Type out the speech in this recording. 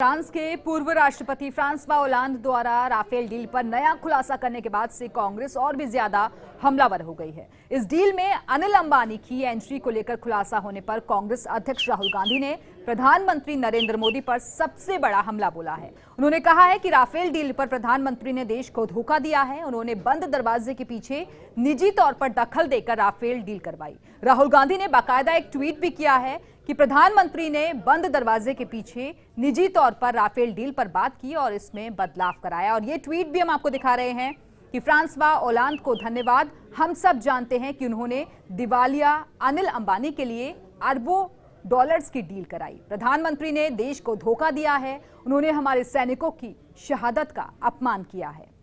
France के पूर्व राष्ट्रपति फ्रांसवा ओलांद द्वारा राफेल डील पर नया खुलासा करने के बाद से कांग्रेस और भी ज़्यादा हमलावर हो गई है। इस डील में अनिल अंबानी की एंट्री को लेकर खुलासा होने पर कांग्रेस अध्यक्ष राहुल गांधी ने प्रधानमंत्री नरेंद्र मोदी पर सबसे बड़ा हमला बोला है। उन्होंने कहा है कि राफेल डील पर प्रधानमंत्री ने देश को धोखा दिया है। उन्होंने बंद दरवाजे के पीछे निजी तौर पर दखल देकर राफेल डील करवाई। राहुल गांधी ने बाकायदा एक ट्वीट भी किया है कि प्रधानमंत्री ने बंद दरवाजे के पीछे निजी तौर पर राफेल डील पर बात की और इसमें बदलाव कराया। और ये ट्वीट भी हम आपको दिखा रहे हैं कि फ्रांसवा ओलांद को धन्यवाद। हम सब जानते हैं कि उन्होंने दिवालिया अनिल अंबानी के लिए अरबों डॉलर्स की डील कराई। प्रधानमंत्री ने देश को धोखा दिया है। उन्होंने हमारे सैनिकों की शहादत का अपमान किया है।